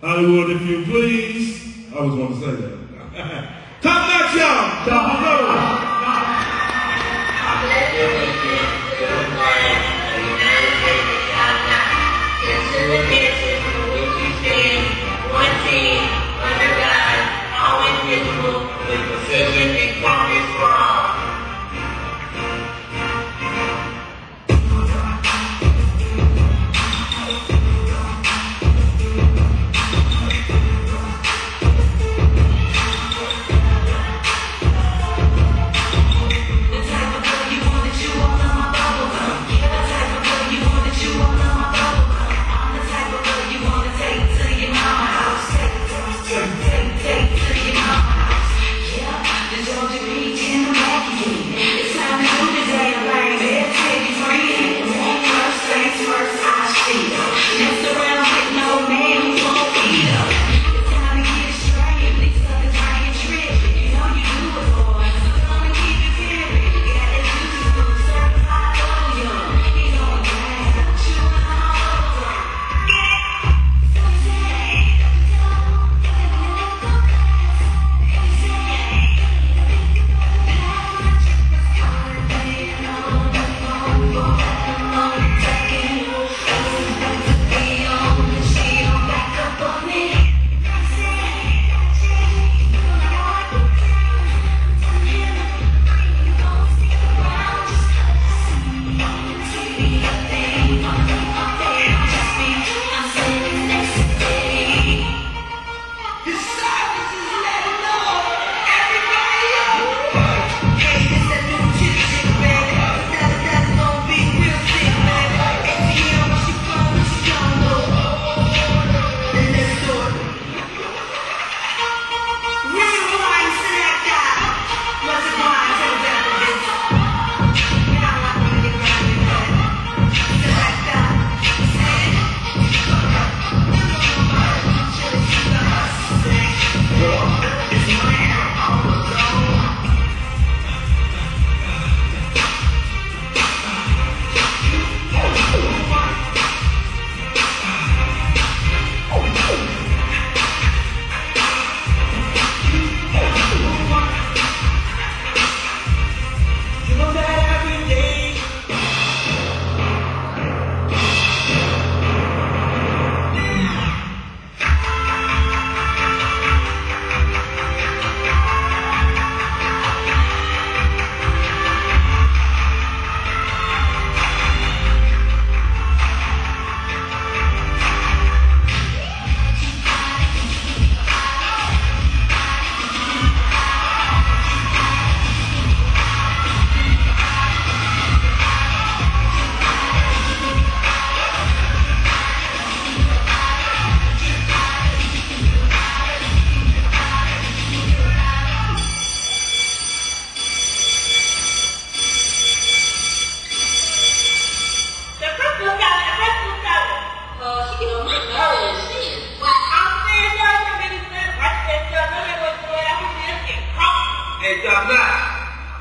Hollywood, if you please. I was going to say that. Top notch, y'all. Top notch.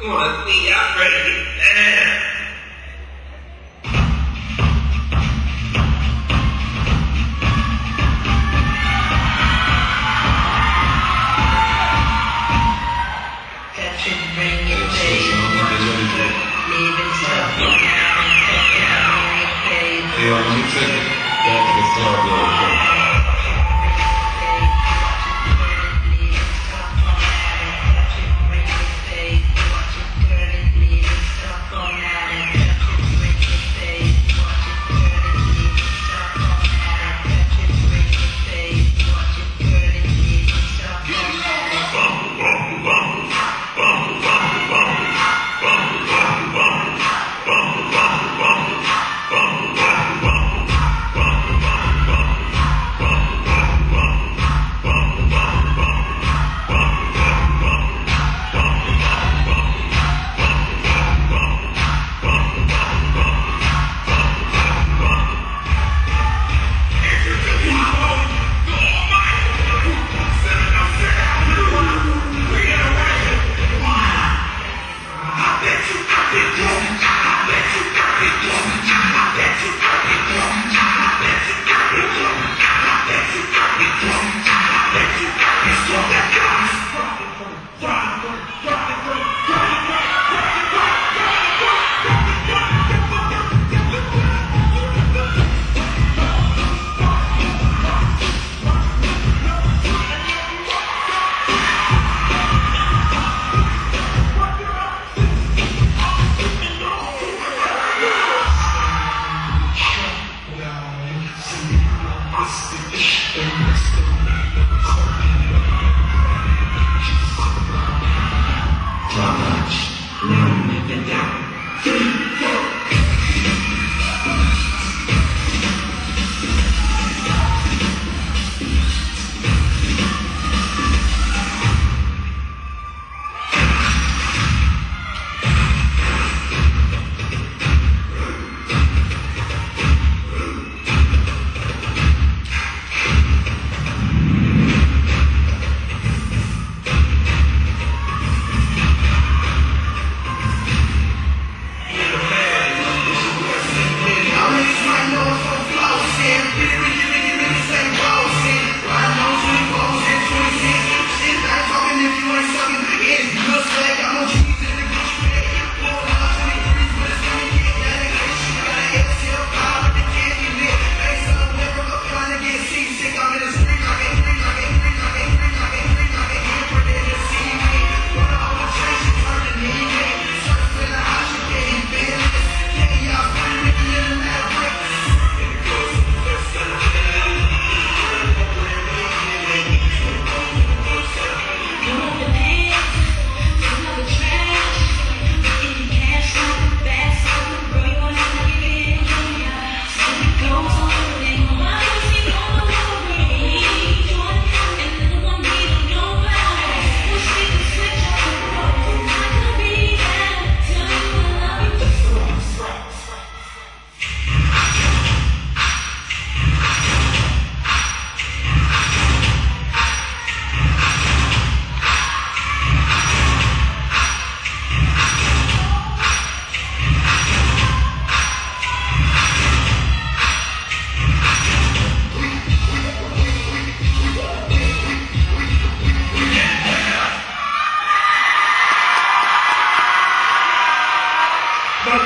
Notch, you wanna see? I'm ready to get down. Hey, you took back to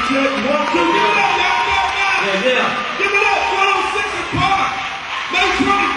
Check, one, two, give it up, y'all. Yeah, yeah. Give it up, 106 and Park. May 23rd.